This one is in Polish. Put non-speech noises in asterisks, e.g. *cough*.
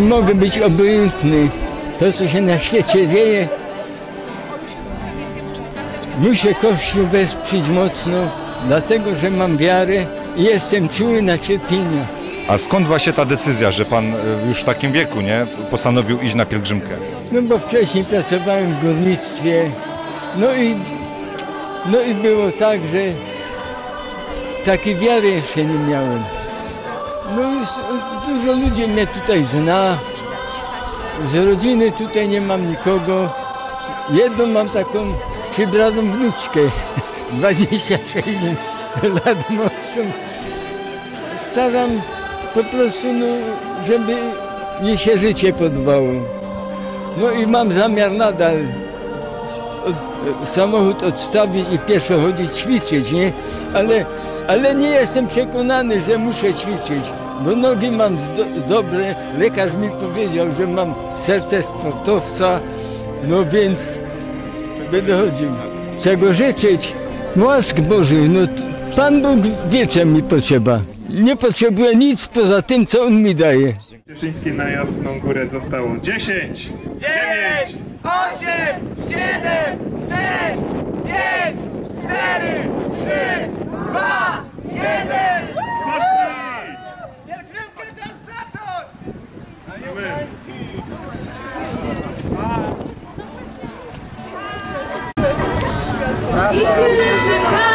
mogę być obojętny. To, co się na świecie dzieje, muszę Kościół wesprzeć mocno, dlatego, że mam wiarę i jestem czuły na cierpienia. A skąd właśnie ta decyzja, że pan e, już w takim wieku, nie, postanowił iść na pielgrzymkę? No bo wcześniej pracowałem w górnictwie, no i, no i było tak, że takiej wiary jeszcze nie miałem. No s- dużo ludzi mnie tutaj zna, z rodziny tutaj nie mam nikogo. Jedną mam taką przybraną wnuczkę, *laughs* 26 lat młodszą. Staram po prostu, no, żeby jej się życie podobało. No i mam zamiar nadal samochód odstawić i pieszo chodzić, ćwiczyć, nie? Ale, ale nie jestem przekonany, że muszę ćwiczyć, bo nogi mam do, dobre. Lekarz mi powiedział, że mam serce sportowca, no więc będę chodził. Czego życzyć? Łask Bożych, no Pan Bóg wie, czym mi potrzeba. Nie potrzebuję nic poza tym, co On mi daje. Cieszyńskiej na Jasną Górę zostało 10, 9, 9, 8, 7, 6, 5, 4, 3, 2, 1. I cieszymy